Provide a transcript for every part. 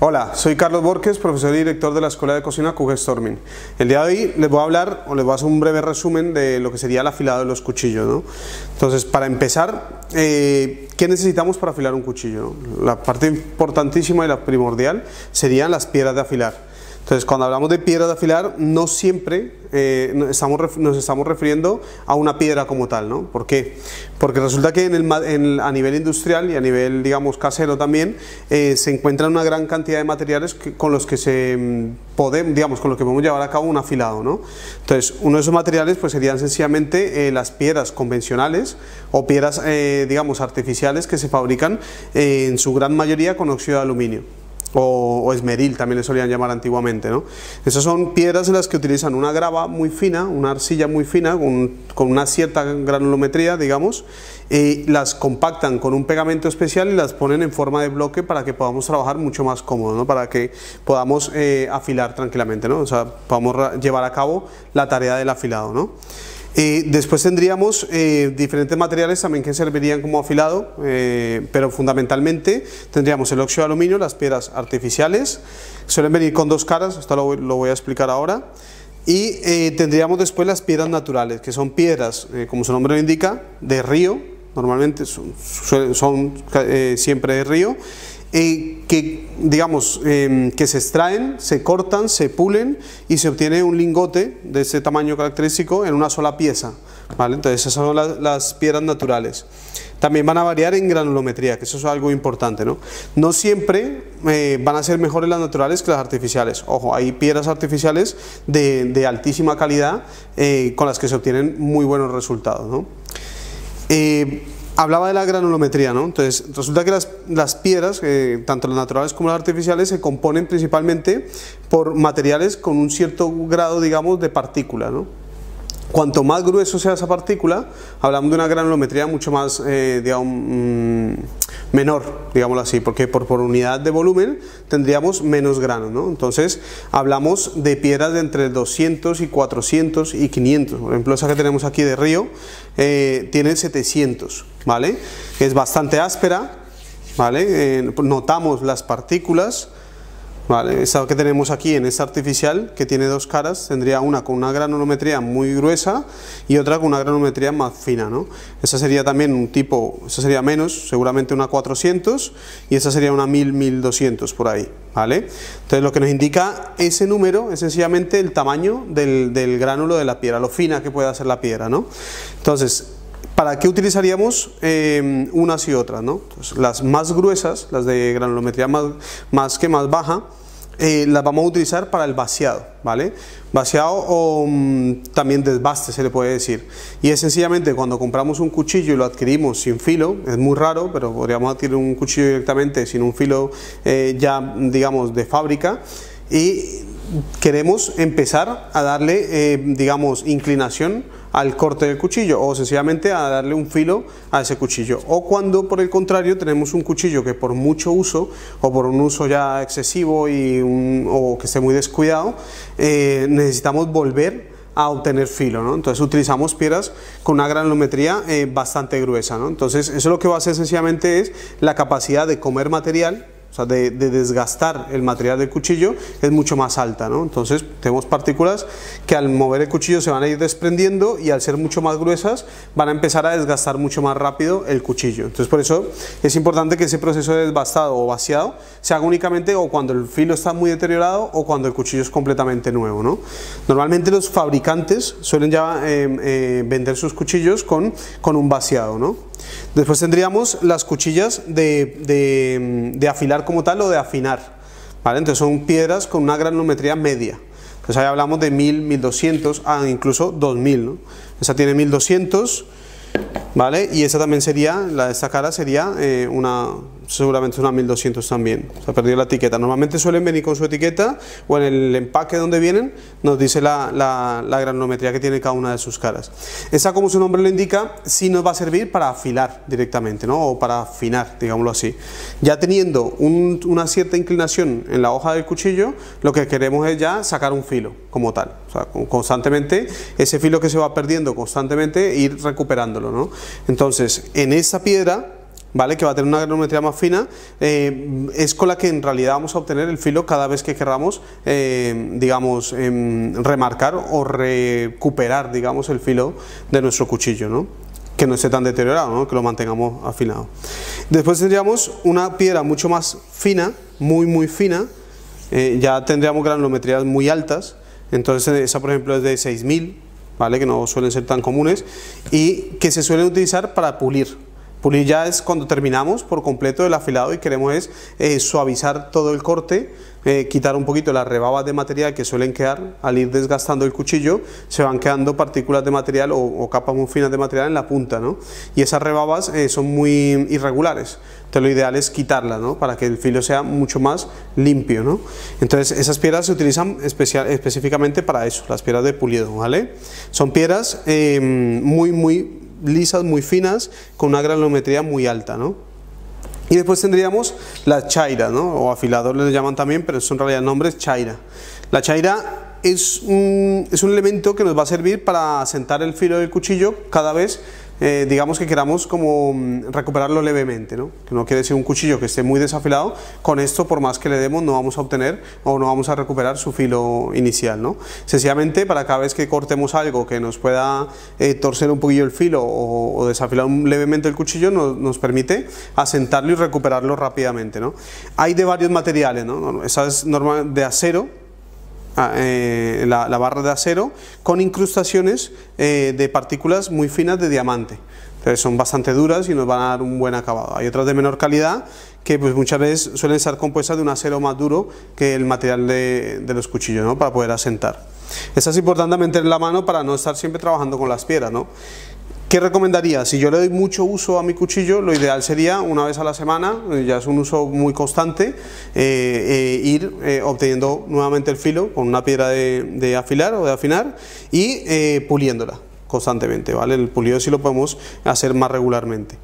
Hola, soy Carlos Borges, profesor y director de la Escuela de Cocina Storming. El día de hoy les voy a hablar o les voy a hacer un breve resumen de lo que sería el afilado de los cuchillos. ¿no? Entonces, para empezar, eh, ¿qué necesitamos para afilar un cuchillo? La parte importantísima y la primordial serían las piedras de afilar. Entonces, cuando hablamos de piedra de afilar, no siempre eh, nos, estamos, nos estamos refiriendo a una piedra como tal, ¿no? ¿Por qué? Porque resulta que en el, a nivel industrial y a nivel, digamos, casero también, eh, se encuentran una gran cantidad de materiales con los que se mm, podemos, digamos, con los que podemos llevar a cabo un afilado, ¿no? Entonces, uno de esos materiales, pues serían sencillamente eh, las piedras convencionales o piedras, digamos, artificiales que se fabrican en su gran mayoría con óxido de aluminio o, esmeril también le solían llamar antiguamente. ¿no? Esas son piedras en las que utilizan una grava muy fina, una arcilla muy fina, con, una cierta granulometría, digamos, y las compactan con un pegamento especial y las ponen en forma de bloque para que podamos trabajar mucho más cómodo, ¿no? para que podamos eh, afilar tranquilamente, ¿no? o sea, podamos llevar a cabo la tarea del afilado. ¿no? Después tendríamos eh, diferentes materiales también que servirían como afilado, eh, pero fundamentalmente tendríamos el óxido de aluminio, las piedras artificiales, suelen venir con dos caras, esto lo, voy a explicar ahora, y eh, tendríamos después las piedras naturales, que son piedras, como su nombre lo indica, de río, normalmente son, son siempre de río, que, digamos, em, que se extraen, se cortan, se pulen y se obtiene un lingote de ese tamaño característico en una sola pieza. ¿vale? Entonces esas son las, piedras naturales. También van a variar en granulometría, que eso es algo importante. No, no siempre eh, van a ser mejores las naturales que las artificiales. Ojo, hay piedras artificiales de, altísima calidad eh, con las que se obtienen muy buenos resultados. ¿no? Hablaba de la granulometría, ¿no? Entonces, resulta que las, piedras, eh, tanto las naturales como las artificiales, se componen principalmente por materiales con un cierto grado, digamos, de partícula, ¿no? Cuanto más grueso sea esa partícula, hablamos de una granulometría mucho más, eh, digamos, mm, menor, digámoslo así, porque por, por, unidad de volumen tendríamos menos granos, ¿no? Entonces, hablamos de piedras de entre 200 y 400 y 500. Por ejemplo, esa que tenemos aquí de río eh, tiene 700, ¿vale? Es bastante áspera, ¿vale? Eh, notamos las partículas, Vale, esa que tenemos aquí en esta artificial, que tiene dos caras, tendría una con una granulometría muy gruesa y otra con una granulometría más fina. ¿no? Esa sería también un tipo, esa sería menos, seguramente una 400 y esa sería una 1000, 1200 por ahí. ¿vale? Entonces lo que nos indica ese número es sencillamente el tamaño del, del gránulo de la piedra, lo fina que puede ser la piedra. ¿no? Entonces, ¿Para qué utilizaríamos eh, unas y otras? ¿no? las más gruesas, las de granulometría más, que más baja, eh, las vamos a utilizar para el vaciado, ¿vale? Vaciado o mm, también desbaste se le puede decir. Y es sencillamente cuando compramos un cuchillo y lo adquirimos sin filo, es muy raro, pero podríamos adquirir un cuchillo directamente sin un filo eh, ya, digamos, de fábrica. Y queremos empezar a darle, digamos, inclinación al corte del cuchillo o sencillamente a darle un filo a ese cuchillo. O cuando por el contrario tenemos un cuchillo que por mucho uso o por un uso ya excesivo y o que esté muy descuidado, eh, necesitamos volver a obtener filo, ¿no? Entonces utilizamos piedras con una granulometría eh, bastante gruesa, ¿no? Entonces eso lo que va a hacer sencillamente es la capacidad de comer material o sea, de, desgastar el material del cuchillo es mucho más alta, ¿no? Entonces tenemos partículas que al mover el cuchillo se van a ir desprendiendo y al ser mucho más gruesas van a empezar a desgastar mucho más rápido el cuchillo. Entonces por eso es importante que ese proceso de desbastado o vaciado se haga únicamente o cuando el filo está muy deteriorado o cuando el cuchillo es completamente nuevo, ¿no? Normalmente los fabricantes suelen ya eh, eh, vender sus cuchillos con, con un vaciado, ¿no? Después tendríamos las cuchillas de, afilar como tal o de afinar. ¿vale? Entonces son piedras con una granulometría media. Entonces ahí hablamos de 1000, 1200, ah, incluso 2000. ¿no? Esa tiene 1200, ¿vale? Y esa también sería, la de esta cara sería eh, una seguramente es una 1200 también, se ha perdido la etiqueta. Normalmente suelen venir con su etiqueta o en el empaque donde vienen nos dice la, la, granulometría que tiene cada una de sus caras. Esa, como su nombre lo indica, sí nos va a servir para afilar directamente, ¿no? o para afinar, digámoslo así. Ya teniendo una cierta inclinación en la hoja del cuchillo, lo que queremos es ya sacar un filo como tal. O sea, constantemente, ese filo que se va perdiendo constantemente, ir recuperándolo. ¿no? Entonces, en esa piedra ¿vale? que va a tener una granulometría más fina, eh, es con la que en realidad vamos a obtener el filo cada vez que queramos, eh, digamos, em, remarcar o recuperar, digamos, el filo de nuestro cuchillo, ¿no? que no esté tan deteriorado, que lo mantengamos afilado. Después tendríamos una piedra mucho más fina, muy muy fina, eh, ya tendríamos granulometrías muy altas, entonces esa por ejemplo es de 6000, ¿vale? que no suelen ser tan comunes, y que se suelen utilizar para pulir. Pulir ya es cuando terminamos por completo el afilado y queremos es eh, suavizar todo el corte, eh, quitar un poquito las rebabas de material que suelen quedar al ir desgastando el cuchillo, se van quedando partículas de material o, capas muy finas de material en la punta, ¿no? Y esas rebabas eh, son muy irregulares, entonces lo ideal es quitarlas, ¿no? Para que el filo sea mucho más limpio, ¿no? Entonces esas piedras se utilizan especial, específicamente para eso, las piedras de pulido, ¿vale? Son piedras muy, muy lisas, muy finas, con una granulometría muy alta, ¿no? Y después tendríamos la chaira, ¿no? o afilador le llaman también, pero son en realidad nombres chaira. La chaira es un, es un elemento que nos va a servir para sentar el filo del cuchillo cada vez eh, digamos que queramos como mm, recuperarlo levemente, ¿no? que no quiere decir un cuchillo que esté muy desafilado, con esto por más que le demos no vamos a obtener o no vamos a recuperar su filo inicial. ¿no? Sencillamente para cada vez que cortemos algo que nos pueda eh, torcer un poquillo el filo o, desafilar levemente el cuchillo nos, permite asentarlo y recuperarlo rápidamente. ¿no? Hay de varios materiales, ¿no? esa es normal de acero, eh, la, barra de acero con incrustaciones eh, de partículas muy finas de diamante. Entonces son bastante duras y nos van a dar un buen acabado. Hay otras de menor calidad que pues muchas veces suelen estar compuestas de un acero más duro que el material de, los cuchillos ¿no? para poder asentar. Esto es importante meter en la mano para no estar siempre trabajando con las piedras. ¿no? ¿Qué recomendaría? Si yo le doy mucho uso a mi cuchillo, lo ideal sería una vez a la semana, eh, ya es un uso muy constante, eh, eh, ir obteniendo nuevamente el filo con una piedra de, afilar o de afinar y puliéndola constantemente, ¿vale? El pulido sí lo podemos hacer más regularmente.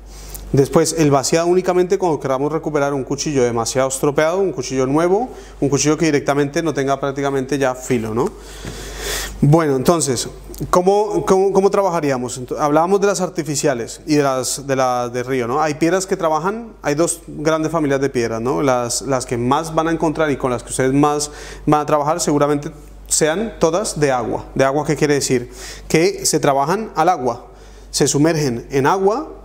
Después, el vaciado únicamente cuando queramos recuperar un cuchillo demasiado estropeado, un cuchillo nuevo, un cuchillo que directamente no tenga prácticamente ya filo, ¿no? Bueno, entonces, ¿cómo, cómo, trabajaríamos? hablábamos de las artificiales y de las de, de río, ¿no? Hay piedras que trabajan, hay dos grandes familias de piedras, ¿no? Las, las que más van a encontrar y con las que ustedes más van a trabajar seguramente sean todas de agua. ¿De agua qué quiere decir? Que se trabajan al agua, se sumergen en agua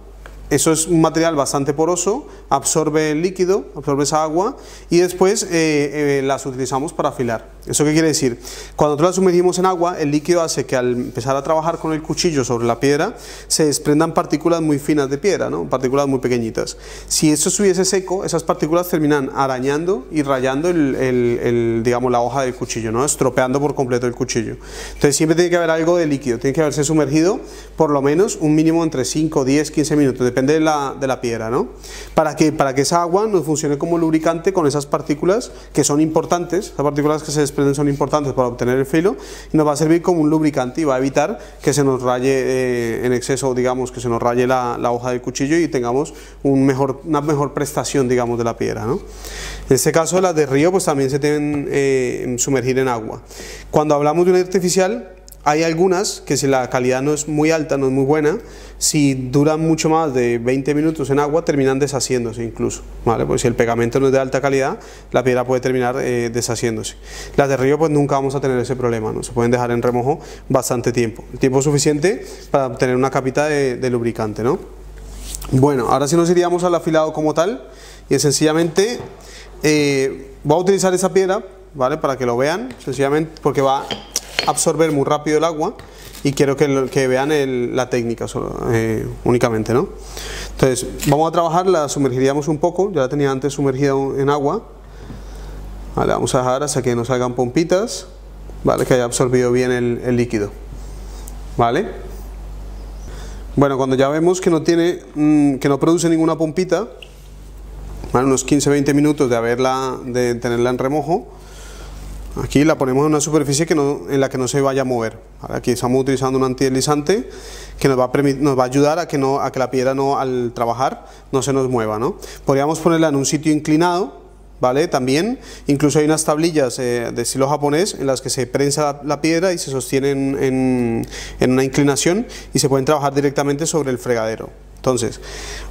eso es un material bastante poroso, absorbe el líquido, absorbe esa agua y después eh, eh, las utilizamos para afilar. ¿Eso qué quiere decir? Cuando las sumergimos en agua, el líquido hace que al empezar a trabajar con el cuchillo sobre la piedra, se desprendan partículas muy finas de piedra, ¿no? partículas muy pequeñitas. Si eso estuviese seco, esas partículas terminan arañando y rayando el, digamos, la hoja del cuchillo, ¿no? estropeando por completo el cuchillo. Entonces siempre tiene que haber algo de líquido, tiene que haberse sumergido por lo menos un mínimo entre 5, 10, 15 minutos, depende de la, de la piedra. ¿no? Para, que, para que esa agua nos funcione como lubricante con esas partículas que son importantes, esas partículas que se son importantes para obtener el filo y nos va a servir como un lubricante y va a evitar que se nos raye eh, en exceso, digamos, que se nos raye la, hoja del cuchillo y tengamos un una mejor prestación, digamos, de la piedra. ¿no? En este caso las de río pues también se deben eh, sumergir en agua. Cuando hablamos de una artificial, hay algunas que si la calidad no es muy alta, no es muy buena, si duran mucho más de 20 minutos en agua terminan deshaciéndose incluso, ¿vale? Pues si el pegamento no es de alta calidad, la piedra puede terminar eh, deshaciéndose. Las de río pues nunca vamos a tener ese problema, ¿no? Se pueden dejar en remojo bastante tiempo, tiempo suficiente para obtener una capita de, lubricante, ¿no? Bueno, ahora sí nos iríamos al afilado como tal y sencillamente eh, voy a utilizar esa piedra, ¿vale? Para que lo vean, sencillamente porque va absorber muy rápido el agua y quiero que, vean la técnica eh, únicamente. ¿no? Entonces, vamos a trabajar, la sumergiríamos un poco, ya la tenía antes sumergida en agua. Vale, vamos a dejar hasta que no salgan pompitas, ¿vale? que haya absorbido bien el, líquido. ¿Vale? Bueno, cuando ya vemos que no, tiene, mm, que no produce ninguna pompita, unos 15-20 minutos de, haberla, de tenerla en remojo, Aquí la ponemos en una superficie que en la que no se vaya a mover. Aquí estamos utilizando un antideslizante que nos va, a ayudar a que, la piedra no, al trabajar no se nos mueva. ¿no? Podríamos ponerla en un sitio inclinado, ¿vale? También, incluso hay unas tablillas eh, de estilo japonés en las que se prensa la, piedra y se sostienen en, en, una inclinación y se pueden trabajar directamente sobre el fregadero. Entonces,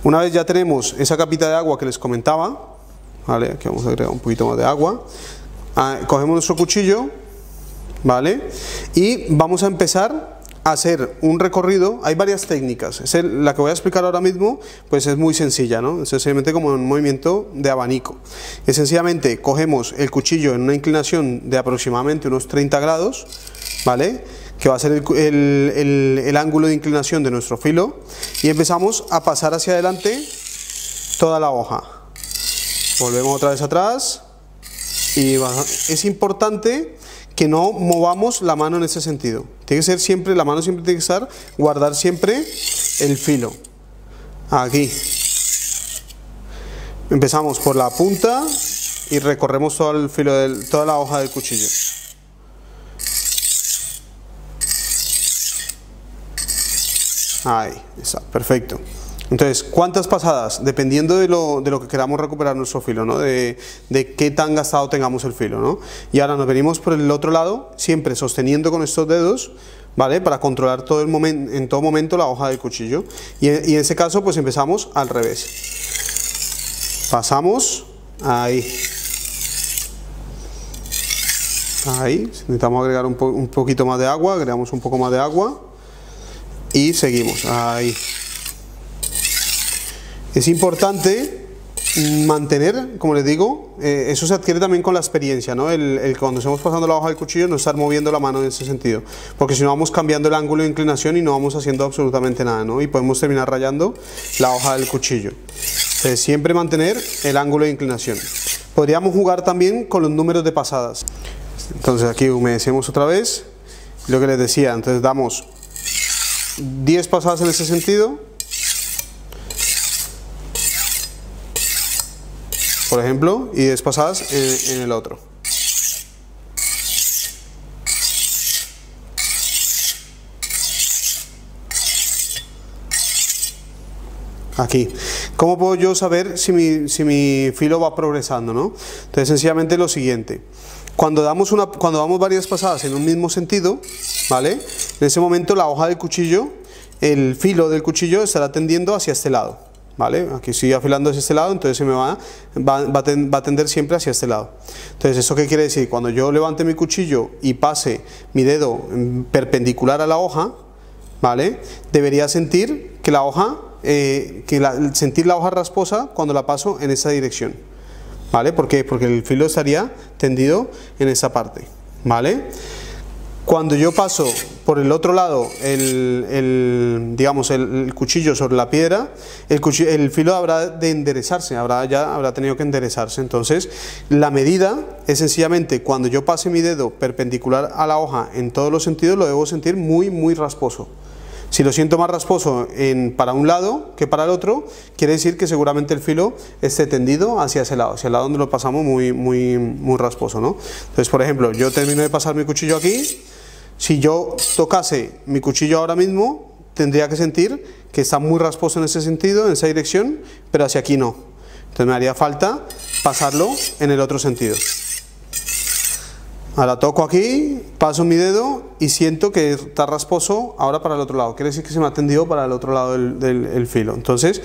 una vez ya tenemos esa capita de agua que les comentaba, ¿vale? Aquí vamos a agregar un poquito más de agua. Ah, cogemos nuestro cuchillo, ¿vale? Y vamos a empezar a hacer un recorrido. Hay varias técnicas. Es la que voy a explicar ahora mismo, pues es muy sencilla, ¿no? Es sencillamente como un movimiento de abanico. Es sencillamente cogemos el cuchillo en una inclinación de aproximadamente unos 30 grados, ¿vale? que va a ser el, el, ángulo de inclinación de nuestro filo y empezamos a pasar hacia adelante toda la hoja volvemos otra vez atrás y es importante que no movamos la mano en ese sentido. Tiene que ser siempre, la mano siempre tiene que estar guardar siempre el filo. Aquí. Empezamos por la punta y recorremos todo el filo de toda la hoja del cuchillo. Ahí está, perfecto. Entonces, ¿cuántas pasadas? Dependiendo de lo, de lo que queramos recuperar nuestro filo, ¿no? De, de, qué tan gastado tengamos el filo, ¿no? Y ahora nos venimos por el otro lado, siempre sosteniendo con estos dedos, ¿vale? Para controlar todo el momento, en todo momento la hoja del cuchillo. Y, en ese caso, pues empezamos al revés. Pasamos, ahí. Ahí, necesitamos agregar un poquito más de agua, agregamos un poco más de agua y seguimos ahí es importante mantener, como les digo, eh, eso se adquiere también con la experiencia, ¿no? El, cuando estamos pasando la hoja del cuchillo no estar moviendo la mano en ese sentido, porque si no vamos cambiando el ángulo de inclinación y no vamos haciendo absolutamente nada, ¿no? Y podemos terminar rayando la hoja del cuchillo. Entonces siempre mantener el ángulo de inclinación. Podríamos jugar también con los números de pasadas. Entonces aquí humedecemos otra vez, lo que les decía, entonces damos 10 pasadas en ese sentido. Por ejemplo, y 10 pasadas en, el otro. aquí. ¿Cómo puedo yo saber si mi, si mi, filo va progresando? ¿no? Entonces, sencillamente lo siguiente. Cuando damos, una, cuando damos varias pasadas en un mismo sentido, ¿vale? En ese momento la hoja del cuchillo, el filo del cuchillo estará tendiendo hacia este lado, ¿vale? Aquí estoy afilando hacia este lado, entonces se me va, va, va, a tender siempre hacia este lado. Entonces, ¿eso qué quiere decir? Cuando yo levante mi cuchillo y pase mi dedo perpendicular a la hoja, ¿vale? Debería sentir que la hoja, eh, que sentir la hoja rasposa cuando la paso en esa dirección. ¿vale? ¿Por qué? Porque el filo estaría tendido en esa parte, ¿vale? Cuando yo paso por el otro lado el, digamos, el, cuchillo sobre la piedra, el, el, filo habrá de enderezarse, habrá, ya habrá tenido que enderezarse. Entonces, la medida es sencillamente cuando yo pase mi dedo perpendicular a la hoja en todos los sentidos, lo debo sentir muy, muy rasposo. Si lo siento más rasposo en, para un lado que para el otro, quiere decir que seguramente el filo esté tendido hacia ese lado, hacia el lado donde lo pasamos muy, muy, muy rasposo. ¿no? Entonces, por ejemplo, yo termino de pasar mi cuchillo aquí, si yo tocase mi cuchillo ahora mismo, tendría que sentir que está muy rasposo en ese sentido, en esa dirección, pero hacia aquí no. Entonces me haría falta pasarlo en el otro sentido. Ahora toco aquí, paso mi dedo y siento que está rasposo ahora para el otro lado. Quiere decir que se me ha tendido para el otro lado del, filo. Entonces,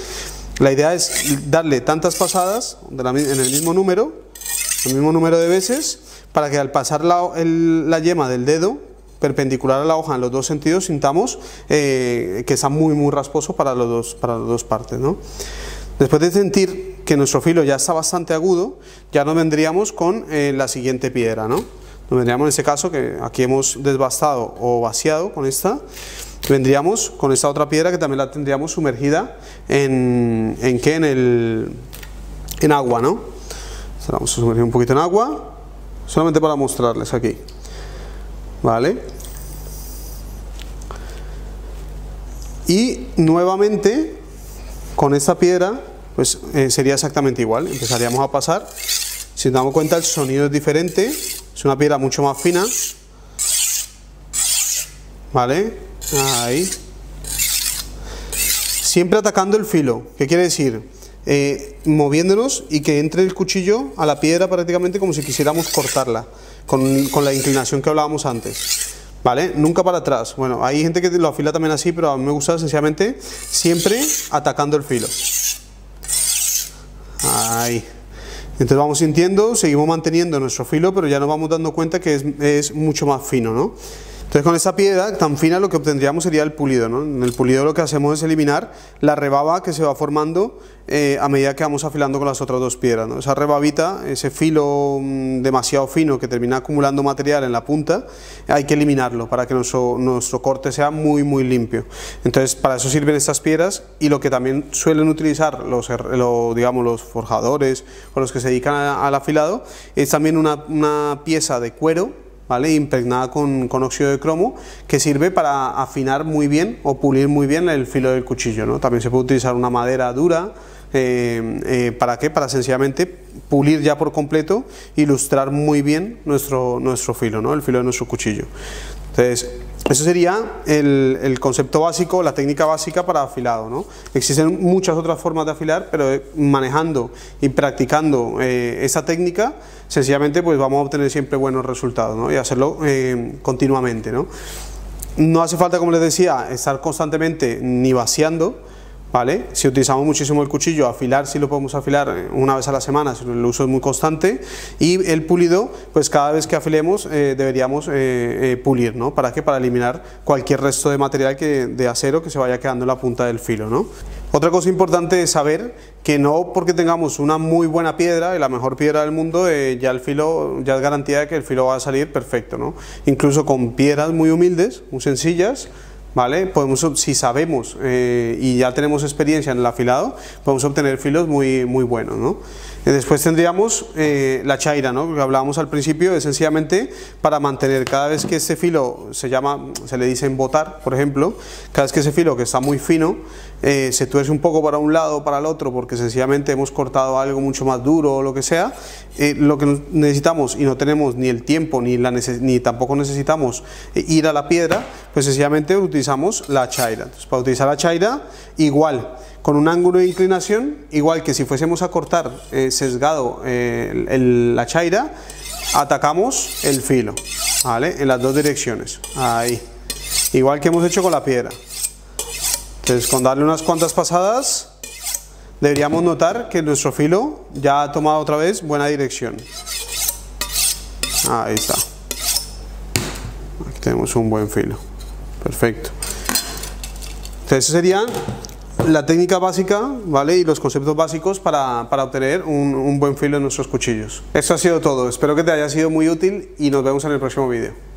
la idea es darle tantas pasadas en el mismo número, el mismo número de veces, para que al pasar la, la yema del dedo perpendicular a la hoja en los dos sentidos sintamos eh, que está muy muy rasposo para, los dos, para las dos partes. ¿no? Después de sentir que nuestro filo ya está bastante agudo, ya nos vendríamos con eh, la siguiente piedra. ¿no? Nos vendríamos en ese caso que aquí hemos desbastado o vaciado con esta, vendríamos con esta otra piedra que también la tendríamos sumergida en, ¿en qué? En, el, en agua, ¿no? vamos a sumergir un poquito en agua, solamente para mostrarles aquí. ¿Vale? Y nuevamente con esta piedra pues eh, sería exactamente igual, empezaríamos a pasar, si nos damos cuenta el sonido es diferente, es una piedra mucho más fina. ¿Vale? Ahí. Siempre atacando el filo. ¿Qué quiere decir? Eh, moviéndonos y que entre el cuchillo a la piedra prácticamente como si quisiéramos cortarla, con, la inclinación que hablábamos antes. ¿vale? Nunca para atrás. Bueno, hay gente que lo afila también así, pero a mí me gusta sencillamente siempre atacando el filo. Ahí. Entonces vamos sintiendo, seguimos manteniendo nuestro filo, pero ya nos vamos dando cuenta que es mucho más fino, ¿no? Entonces con esta piedra tan fina lo que obtendríamos sería el pulido. ¿no? En el pulido lo que hacemos es eliminar la rebaba que se va formando eh, a medida que vamos afilando con las otras dos piedras. ¿no? Esa rebabita, ese filo mm, demasiado fino que termina acumulando material en la punta, hay que eliminarlo para que nuestro, corte sea muy muy limpio. Entonces para eso sirven estas piedras y lo que también suelen utilizar los, digamos, los forjadores o los que se dedican al afilado es también una, una pieza de cuero ¿vale? impregnada con, óxido de cromo que sirve para afinar muy bien o pulir muy bien el filo del cuchillo. ¿no? También se puede utilizar una madera dura. Eh, eh, ¿Para qué? Para sencillamente pulir ya por completo, ilustrar muy bien nuestro, nuestro filo, ¿no? el filo de nuestro cuchillo. Entonces, eso sería el, concepto básico, la técnica básica para afilado. ¿no? Existen muchas otras formas de afilar, pero eh, manejando y practicando esa técnica, sencillamente pues vamos a obtener siempre buenos resultados y hacerlo eh, continuamente. ¿no? no hace falta, como les decía, estar constantemente ni vaciando, ¿vale? Si utilizamos muchísimo el cuchillo, afilar si lo podemos afilar una vez a la semana, si el uso es muy constante, y el pulido, pues cada vez que afilemos eh, deberíamos eh, pulir, ¿no? ¿Para qué? Para eliminar cualquier resto de material de acero que se vaya quedando en la punta del filo, ¿no? Otra cosa importante es saber que no porque tengamos una muy buena piedra la mejor piedra del mundo, eh, ya el filo, ya es garantía de que el filo va a salir perfecto, ¿no? Incluso con piedras muy humildes, muy sencillas, ¿vale? Podemos, si sabemos eh, y ya tenemos experiencia en el afilado, podemos obtener filos muy, muy buenos, ¿no? Eh, después tendríamos eh, la chaira, ¿no? que hablábamos al principio, es sencillamente para mantener cada vez que este filo se llama, se le dice embotar, por ejemplo, cada vez que ese filo que está muy fino eh, se tuerce un poco para un lado o para el otro porque sencillamente hemos cortado algo mucho más duro o lo que sea, lo que necesitamos y no tenemos ni el tiempo ni, la ni tampoco necesitamos ir a la piedra, pues sencillamente utilizamos la chaira. Entonces, para utilizar la chaira, igual con un ángulo de inclinación, igual que si fuésemos a cortar eh, sesgado eh, la chaira, atacamos el filo, ¿vale? En las dos direcciones, ahí. Igual que hemos hecho con la piedra. Entonces, con darle unas cuantas pasadas, deberíamos notar que nuestro filo ya ha tomado otra vez buena dirección. Ahí está. Aquí tenemos un buen filo. Perfecto. Entonces, serían la técnica básica ¿vale? y los conceptos básicos para, obtener un, un buen filo en nuestros cuchillos. Esto ha sido todo, espero que te haya sido muy útil y nos vemos en el próximo vídeo.